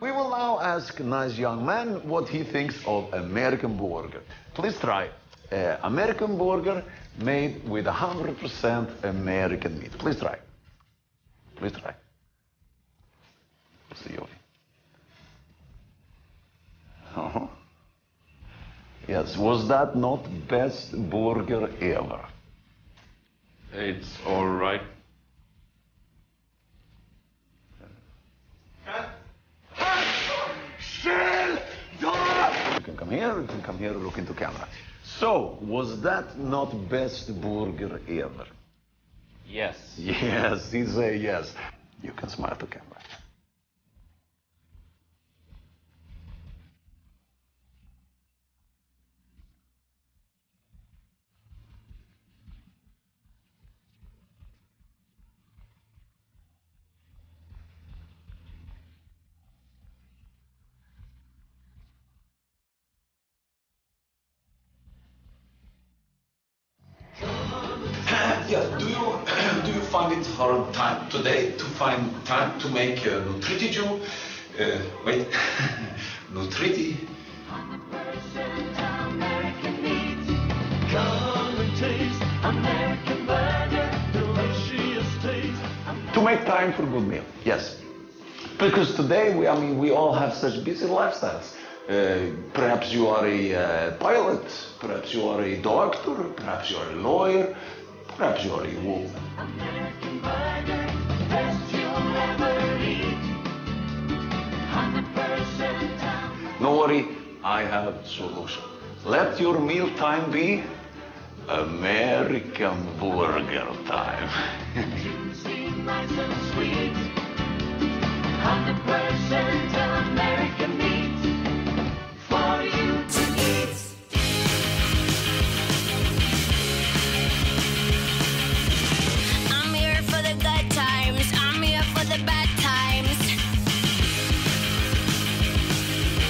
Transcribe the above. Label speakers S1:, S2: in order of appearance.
S1: We will now ask nice young man what he thinks of American burger. Please try uh, American burger made with 100% American meat. Please try. Please try. See you. Uh-huh. Yes, was that not best burger ever?
S2: It's all right.
S1: You can come here, you can come here, look into camera. So, was that not best burger ever?
S2: Yes.
S1: Yes, he say yes. You can smile to camera.
S3: Find it hard time today to find time to make uh, nutritivo? Uh, wait, nutriti?
S1: To make time for good meal, yes. Because today we, I mean, we all have such busy lifestyles. Uh, perhaps you are a uh, pilot, perhaps you are a doctor, perhaps you are a lawyer, No worry, I have solution. Let your meal time be American burger time.